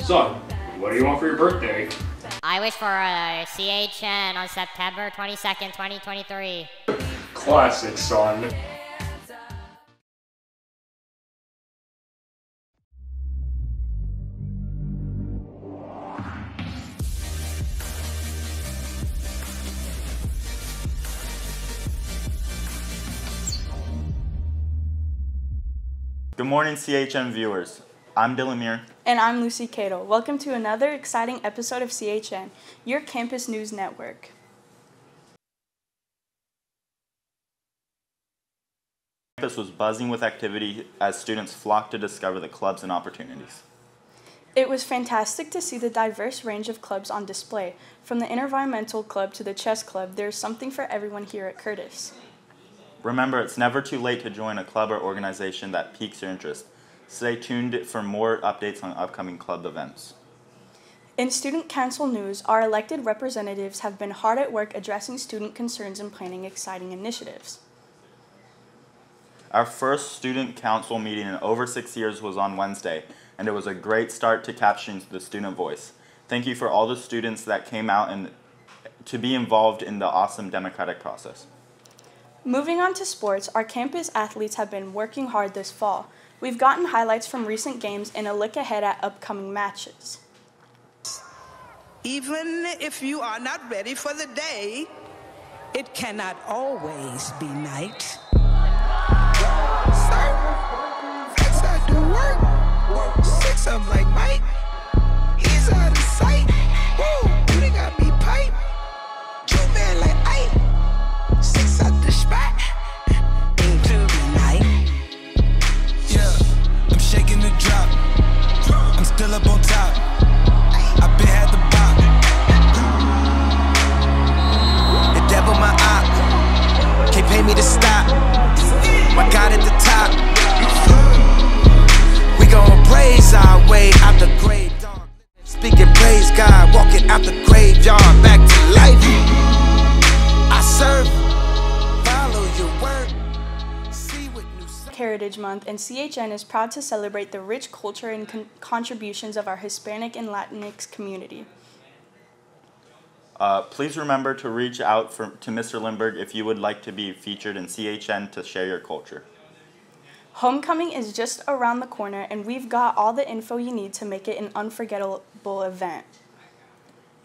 So, son, what do you want for your birthday? I wish for a CHN on September 22nd, 2023. Classic, son. Good morning, CHN viewers. I'm Dylan Muir. And I'm Lucy Cato. Welcome to another exciting episode of CHN, your campus news network. Campus was buzzing with activity as students flocked to discover the clubs and opportunities. It was fantastic to see the diverse range of clubs on display. From the Environmental Club to the Chess Club, there's something for everyone here at Curtis. Remember, it's never too late to join a club or organization that piques your interest. Stay tuned for more updates on upcoming club events. In Student Council news, our elected representatives have been hard at work addressing student concerns and planning exciting initiatives. Our first student council meeting in over six years was on Wednesday, and it was a great start to capturing the student voice. Thank you for all the students that came out and to be involved in the awesome democratic process. Moving on to sports, our campus athletes have been working hard this fall. We've gotten highlights from recent games and a look ahead at upcoming matches. Even if you are not ready for the day, it cannot always be night. Sir, I do. Six of 'em like Mike. He's out Me to stop. My God at the top. We gon' praise our way out the grave. dog. Speaking praise God, walking out the graveyard back to life. I serve. Follow your word. Heritage Month, and CHN is proud to celebrate the rich culture and con- contributions of our Hispanic and Latinx community. Uh, please remember to reach out for, to Mr. Lindbergh if you would like to be featured in CHN to share your culture. Homecoming is just around the corner, and we've got all the info you need to make it an unforgettable event.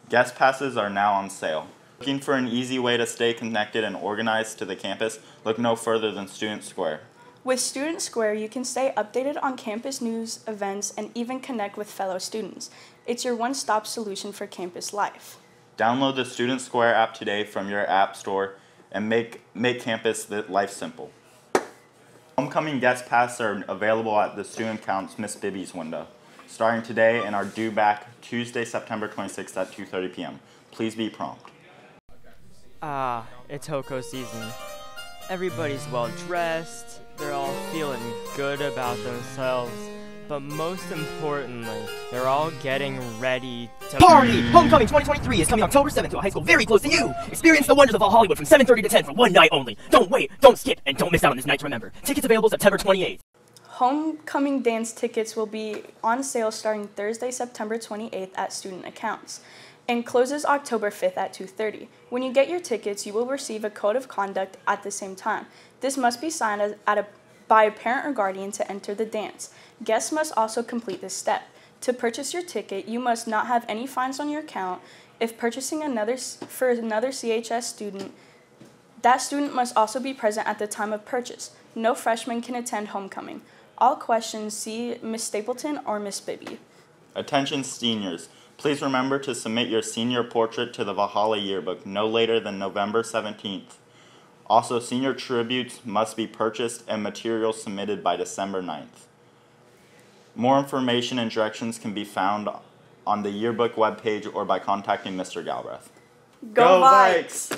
Guest passes are now on sale. Looking for an easy way to stay connected and organized to the campus? Look no further than Student Square. With Student Square, you can stay updated on campus news, events, and even connect with fellow students. It's your one stop solution for campus life. Download the Student Square app today from your app store and make, make campus life simple. Homecoming guest passes are available at the Student Counts Miss Bibby's window, starting today and are due back Tuesday, September 26th at 2.30 p.m. Please be prompt. Ah, it's HoCo season. Everybody's well dressed, they're all feeling good about themselves, but most importantly, they're all getting ready to Party! Homecoming 2023 is coming October 7th to a high school very close to you. Experience the wonders of all Hollywood from 7:30 to 10 for one night only. Don't wait, don't skip, and don't miss out on this night to remember. Tickets available September 28th. Homecoming dance tickets will be on sale starting Thursday, September 28th at student accounts and closes October 5th at 2:30. When you get your tickets, you will receive a code of conduct at the same time. This must be signed at a, by a parent or guardian to enter the dance. Guests must also complete this step. To purchase your ticket, you must not have any fines on your account. If purchasing another for another CHS student, that student must also be present at the time of purchase. No freshman can attend homecoming. All questions see Miss Stapleton or Miss Bibby. Attention seniors, please remember to submit your senior portrait to the Valhalla yearbook no later than November 17th. Also, senior tributes must be purchased and materials submitted by December 9th. More information and directions can be found on the yearbook webpage or by contacting Mr. Galbraith. Go Vikes!